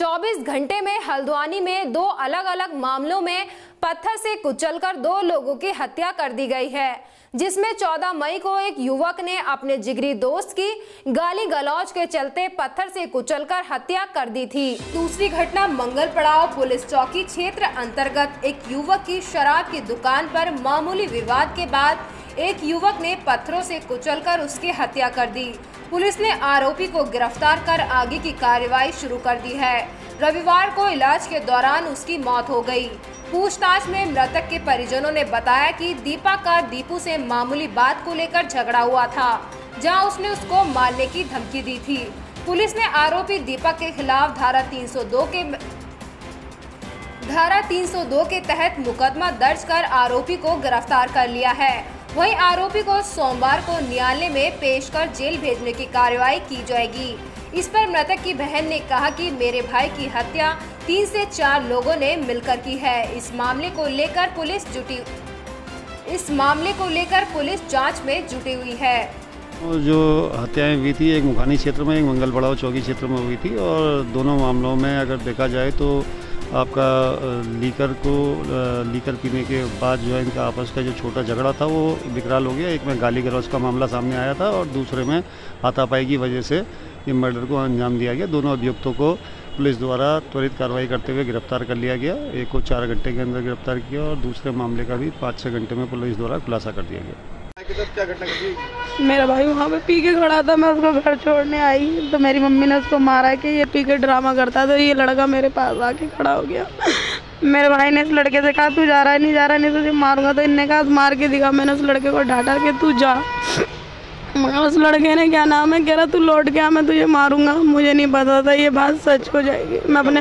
24 घंटे में हल्द्वानी में दो अलग अलग मामलों में पत्थर से कुचलकर दो लोगों की हत्या कर दी गई है, जिसमें 14 मई को एक युवक ने अपने जिगरी दोस्त की गाली गलौज के चलते पत्थर से कुचलकर हत्या कर दी थी। दूसरी घटना मंगल पड़ाव पुलिस चौकी क्षेत्र अंतर्गत एक युवक की शराब की दुकान पर मामूली विवाद के बाद एक युवक ने पत्थरों से कुचलकर उसकी हत्या कर दी। पुलिस ने आरोपी को गिरफ़्तार कर आगे की कार्रवाई शुरू कर दी है। रविवार को इलाज के दौरान उसकी मौत हो गई। पूछताछ में मृतक के परिजनों ने बताया कि दीपा का दीपू से मामूली बात को लेकर झगड़ा हुआ था, जहाँ उसने उसको मारने की धमकी दी थी। पुलिस ने आरोपी दीपक के खिलाफ धारा 302 के धारा 302 के तहत मुकदमा दर्ज कर आरोपी को गिरफ़्तार कर लिया है। वहीं आरोपी को सोमवार को न्यायालय में पेश कर जेल भेजने की कार्रवाई की जाएगी। इस पर मृतक की बहन ने कहा कि मेरे भाई की हत्या तीन से चार लोगों ने मिलकर की है। इस मामले को लेकर पुलिस जुटी इस मामले को लेकर पुलिस जाँच में जुटी हुई है। जो हत्याएँ हुई थी, एक मुखानी क्षेत्र में, एक मंगल बड़ाव चौकी क्षेत्र में हुई थी और दोनों मामलों में अगर देखा जाए तो आपका लीकर को लीकर पीने के बाद जो है इनका आपस का जो छोटा झगड़ा था, वो विकराल हो गया। एक में गाली गलौज का मामला सामने आया था और दूसरे में हाथापाई की वजह से ये मर्डर को अंजाम दिया गया। दोनों अभियुक्तों को पुलिस द्वारा त्वरित कार्रवाई करते हुए गिरफ़्तार कर लिया गया। एक को चार घंटे के अंदर गिरफ़्तार किया और दूसरे मामले का भी पाँच छः घंटे में पुलिस द्वारा खुलासा कर दिया गया। मेरा भाई वहाँ पे पी के खड़ा था, मैं उसको घर छोड़ने आई। तो मेरी मम्मी ने उसको मारा कि ये पी के ड्रामा करता तो ये लड़का मेरे पास आके खड़ा हो गया। मेरे भाई ने इस लड़के से कहा, तू जा रहा है, नहीं जा रहा है, नहीं तुझे मारूँगा। तो इनने कहा, मार के दिखा। मैंने उस लड़के को डांटा कि, तू जा। मगर उस लड़के ने क्या नाम है, कह रहा, तू लौट गया मैं तुझे मारूँगा, मुझे नहीं पता था, ये बात सच हो जाएगी। मैं अपने